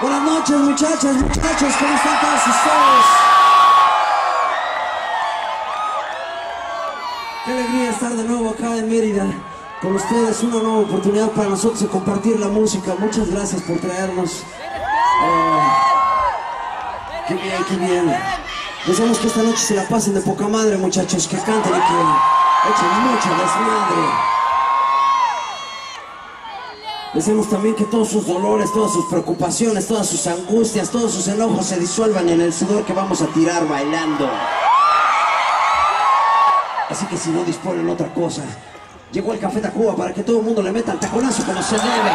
Buenas noches, muchachas, muchachos, ¿cómo están todos ustedes? Qué alegría estar de nuevo acá en Mérida con ustedes, una nueva oportunidad para nosotros de compartir la música. Muchas gracias por traernos. Oh, qué bien, qué bien. Deseamos que esta noche se la pasen de poca madre, muchachos, que canten y que echen mucha desmadre. Deseamos también que todos sus dolores, todas sus preocupaciones, todas sus angustias, todos sus enojos se disuelvan en el sudor que vamos a tirar bailando. Así que si no disponen otra cosa, llegó el Café Tacuba para que todo el mundo le meta el taconazo como se debe.